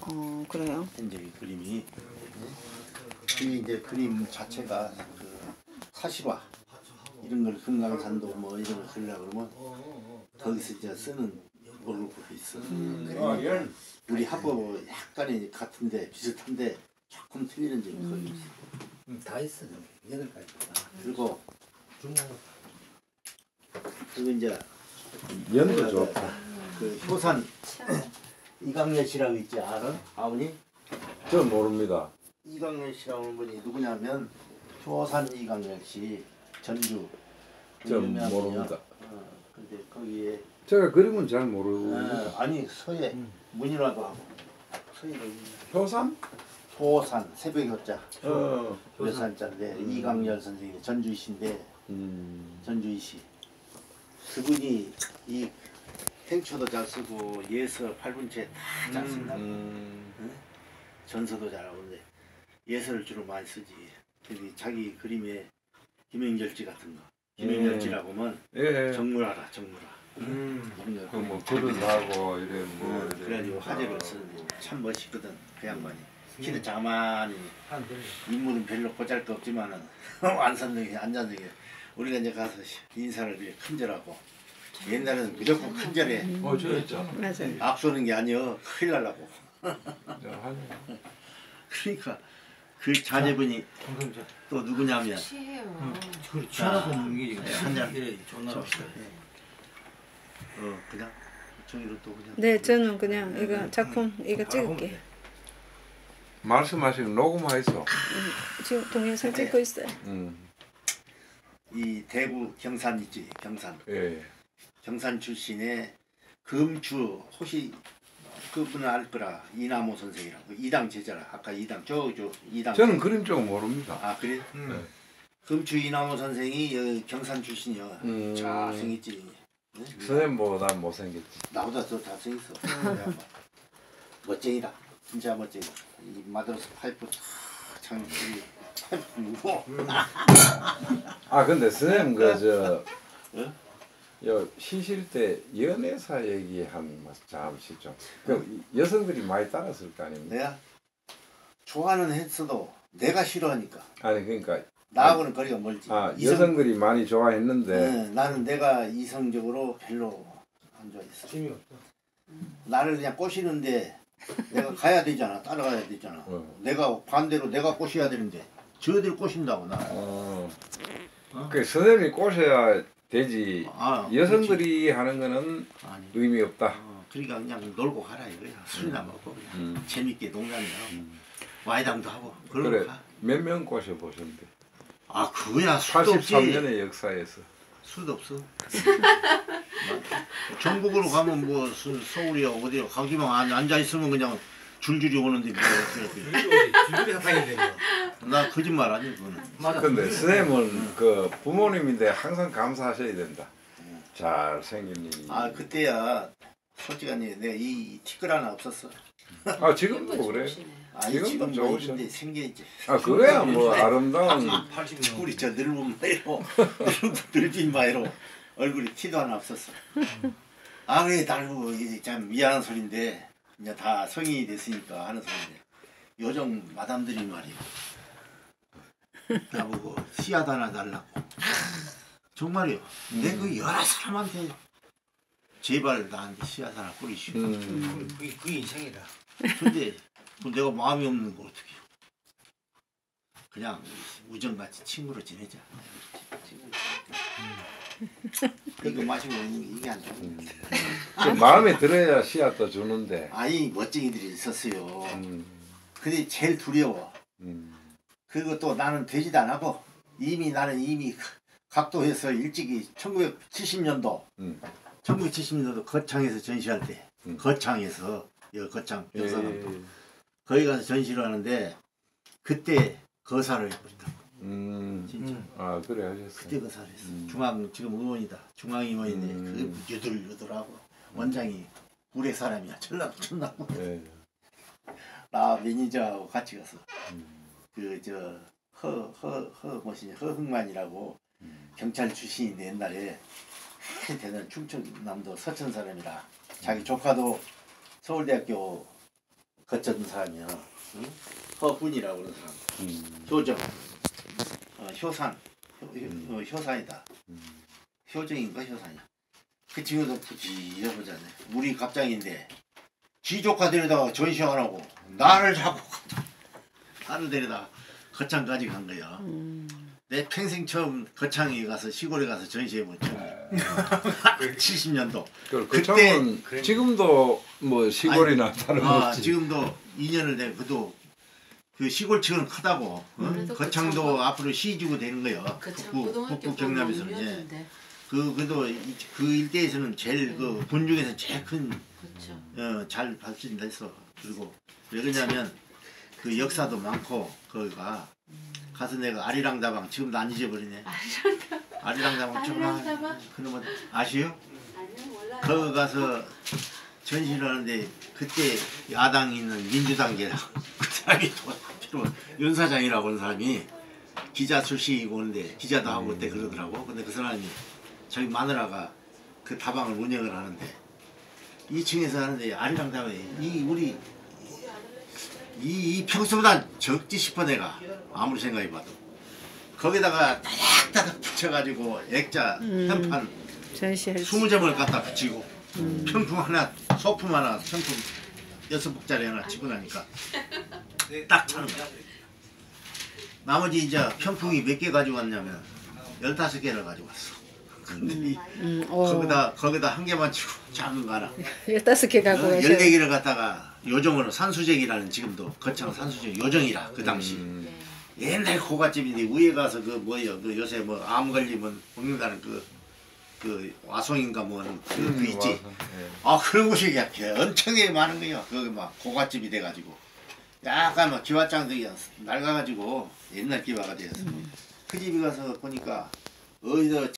어 그래요. 현재 이 그림이 이 이제 그림 자체가 그 사실화 이런 걸 금강산도 뭐 이런 걸 그리려고 그러면 거기서 이제 쓰는 걸로 보고 있어. 그림이 우리 합법 약간의 같은데 비슷한데 조금 틀리는 점이 거기 있어. 음, 다 있어. 여덟 가지. 그리고 중간 그리고 이제 연도 좋다. 그 효산 이강렬 씨라고 있지 알아? 아버님? 저 모릅니다. 이강렬 씨라는 분이 누구냐면 효산 이강렬 씨 전주 분이야. 모릅니다. 어, 근데 거기에 제가 그림은 잘 모릅니다. 어, 아니 서예 문이라도 하고 서예가 효산? 효산 새벽 효자 어. 효산자인데 이강렬 선생님 전주이신데 음. 전주이시 그분이 이 행초도 잘 쓰고 예서 팔분체 다잘 쓴다. 음. 전서도 잘 하는데 예서를 주로 많이 쓰지. 여기 자기 그림에 김행절지 같은 거. 김행절지라고 하면 예. 정물하라 정물아. 음. 정물. 그뭐 그릇하고 이래 뭐. 어, 이래. 그래가지고 화제를 쓰는데 참 멋있거든 그 양반이. 키도 자만히 한 대. 인물은 별로 보잘거 없지만은 안산동에 안산동에 우리가 이제 가서 인사를 위해 큰절하고 옛날에는 무조건 큰절에 어, 저 있잖아. 맞아요. 앞서는 게 아니여 큰일 날라고. 한. 그러니까 그 자제분이 방금 저. 또 누구냐면 취해요. 취하고 먹는 게 네, 한 잔. 이래 존나 맛있다. 어 그냥 종이로 또 그냥 네 저는 그냥 이거 작품 이거 찍을게. 말씀하시는 녹음하였어. 지금 동영상 찍고 있어요. 음. 이 대구 경산 있지 경산 예. 경산 출신의 금주 호시 그분은 알 거라 이남호 선생이라고 이당 제자라 아까 이당 저저 이당 저는 그림 쪽 모릅니다. 아 그래 음. 금주 이남호 선생이 여기 경산 출신이야 음. 잘생겼지 응? 선생님보다 못생겼지. 나보다 더 잘생겼어 그. 멋쟁이다 진짜 멋쟁이다 이 마드로스 파이프 참 이, 파이프 무거워 아 근데 선생님 그저 어? 요 쉬실 때 연애사 얘기한 것 잠시 좀. 그 여성들이 많이 따랐을 거 아닙니까? 내가 좋아하는 했어도 내가 싫어하니까 아니 그러니까 나하고는 거리가 멀지. 아 이성- 여성들이 많이 좋아했는데 네, 나는 내가 이성적으로 별로 안 좋아했어. 재미없어. 나를 그냥 꼬시는데 내가 가야 되잖아. 따라가야 되잖아. 어. 내가 반대로 내가 꼬셔야 되는데 저들 꼬신다고 나. 어. 어? 그 선생님이 꼬셔야 되지. 아, 여성들이 하는 거는 그렇지. 아니. 의미 없다. 어, 그러니까 그냥 놀고 가라 이거야. 술이나 먹고 그냥 음. 재밌게 농담이야. 와이당도 하고 그러고 그래 가. 몇명 꼬셔 보셨는데. 아 그거야 술도 없지. 83년의 역사에서. 술도 없어. 전국으로 가면 뭐 서- 서울이야 어디야 가기만 안- 앉아 있으면 그냥 줄줄이 오는데 뭐 어떻게 줄줄이 사탕이 되는 나 거짓말 아니 그거는. 맞아. 근데 선생님은 그 부모님인데 항상 감사하셔야 된다. 잘 생긴 이. 아 그때야 솔직하니 내가 이 티끌 하나 없었어. 아 지금도 그래. 아니 지금도 지금 좋으셔. 뭐 있는데 생겨있지. 아 그거야 뭐 아름다운. 80년. 티끌이 저 늙은 마이로 늙은 마이로 얼굴에 티도 하나 없었어. 아 그래 달고 이제 참 미안한 소린데 이제 다 성인이 됐으니까 하는 소린데 요정 마담들이 말이야. 나보고 씨앗 하나 달라고. 정말이요. 내그 여러 사람한테 제발 나한테 씨앗 하나 뿌리시오. 음. 그게 그게 인생이다. 근데 그 내가 마음이 없는 거 어떻게 해요? 그냥 우정같이 친구로 지내자. 이거 마시고 게 이게 안거그 마음에 들어야 씨앗도 주는데. 아니 멋쟁이들이 있었어요. 음. 근데 제일 두려워. 음. 그리고 또 나는 되지도 안 하고 이미 나는 이미 각도에서 일찍이 1970년도 음. 1970년도 거창에서 전시할 때 음. 거창에서 여 거창 예. 여사는 거기 가서 전시를 하는데 그때 거사를 해버렸다. 음. 진짜. 음. 아 그래 하셨어요. 그때 거사를 했어. 음. 중앙 지금 의원이다. 중앙 의원인데 음. 그 유들유들하고 원장이 우리 사람이야. 전남 전남. 예. 나 매니저하고 같이 가서 음. 그저 허 허허 뭐시냐 허흥만이라고 음. 경찰 출신인데 옛날에 대단한 충청남도 서천 사람이라 자기 조카도 서울대학교 거쳤던 사람이야. 응? 허훈이라고 그러는 사람. 음. 효정. 어, 효산. 효, 효, 어, 효산이다. 효정인가 효산이야. 그 친구도 부지런하잖아. 우리 갑장인데 지 조카 데려다가 안 하고 나를 자꾸 나를 데려다가 거창까지 간 거야. 음. 내 평생 처음 거창에 가서 시골에 가서 전시회 본 처음. 70년도. 그 그때- 거창은 지금도 뭐 시골이나 아 다름없지. 지금도 2년을 내 그도 그 시골층은 크다고. 어? 그래도 거창도 거창도- 앞으로 시주고 되는 거예요. 그참 북부 북부 경남에서는 예. 그 그도 이- 그 일대에서는 제일 그군 중에서 제일 큰 그렇죠. 어, 잘 발전됐어. 그리고 왜 그러냐면 그 역사도 많고 거기가 가서 내가 아리랑 다방 지금도 안 잊어버리네. 아리랑 다방 좀 아리랑 다방? 그러면 아시요? 거기 가서 전시를 하는데 그때 야당 있는 민주당계라 사람이 또윤 사장이라고 하는 사람이 기자 출신이고 오는데 기자도 하고 그때 그러더라고. 근데 그 사람이 저희 마누라가 그 다방을 운영을 하는데 2층에서 하는데 아리랑 다방에 이 우리 이, 이 평소보다 적지 싶어 내가 아무리 생각해 봐도 거기다가 따닥따닥 붙여가지고 액자 음. 현판 전시할 20점을 갖다 붙이고 평풍 하나 소품 하나 평풍 여섯 복짜리 하나 치고 나니까 딱 차는 거야 나머지 이제 평풍이 몇 개 가지고 왔냐면 15개를 가지고 왔어. 근데 이- 음, 어. 거기다 거기다 한 개만 치고 작은 거 하나. 15개 갖고 가셔. 14개를 갖다가 요정으로 산수쟁이라는 지금도 거창 산수쟁 요정이라 그 당시. 음. 옛날 고갓집인데 위에 가서 그 뭐예요? 그 요새 뭐 암 걸리면 먹는다는 그, 그 와송인가 뭐는 그, 그 있지? 와서, 예. 아 그런 곳이 그냥 엄청나게 많은 거예요. 거기 막 고갓집이 돼가지고 약간 막 기와장들이 낡아가지고 옛날 기와가 되었어 그 집에 가서 보니까 어디서